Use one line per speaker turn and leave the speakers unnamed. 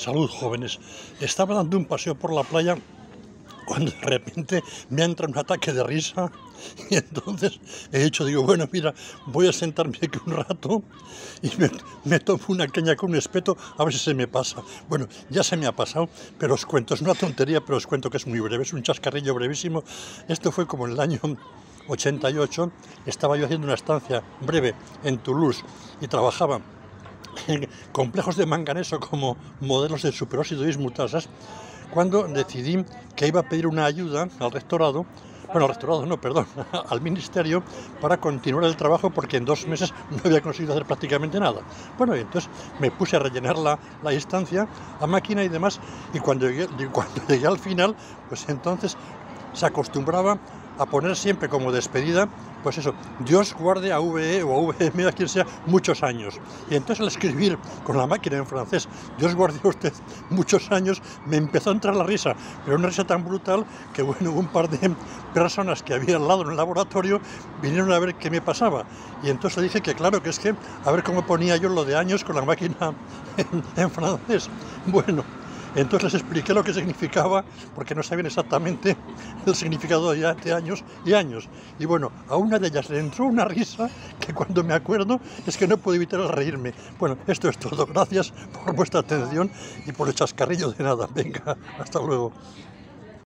Salud, jóvenes. Estaba dando un paseo por la playa cuando de repente me entra un ataque de risa y entonces he dicho, digo, bueno, mira, voy a sentarme aquí un rato y me, tomo una caña con un espeto a ver si se me pasa. Bueno, ya se me ha pasado, pero os cuento, es una tontería, pero os cuento que es muy breve, es un chascarrillo brevísimo. Esto fue como en el año 88, estaba yo haciendo una estancia breve en Toulouse y trabajaba complejos de manganeso como modelos de superóxido dismutasas, cuando decidí que iba a pedir una ayuda al rectorado, bueno, al rectorado no, perdón, al ministerio, para continuar el trabajo porque en dos meses no había conseguido hacer prácticamente nada. Bueno, y entonces me puse a rellenar la, la instancia a máquina y demás, y cuando llegué al final, pues entonces se acostumbraba a poner siempre como despedida, pues eso, Dios guarde a VE o a VM, a quien sea, muchos años. Y entonces al escribir con la máquina en francés, Dios guarde a usted muchos años, me empezó a entrar la risa, pero una risa tan brutal que, bueno, un par de personas que había al lado en el laboratorio vinieron a ver qué me pasaba. Y entonces le dije que, claro, que es que, a ver cómo ponía yo lo de años con la máquina en, en francés. Bueno, entonces les expliqué lo que significaba, porque no sabían exactamente el significado de, de años y años. Y bueno, a una de ellas le entró una risa que cuando me acuerdo es que no puedo evitar reírme. Bueno, esto es todo. Gracias por vuestra atención y por el chascarrillo de nada. Venga, hasta luego.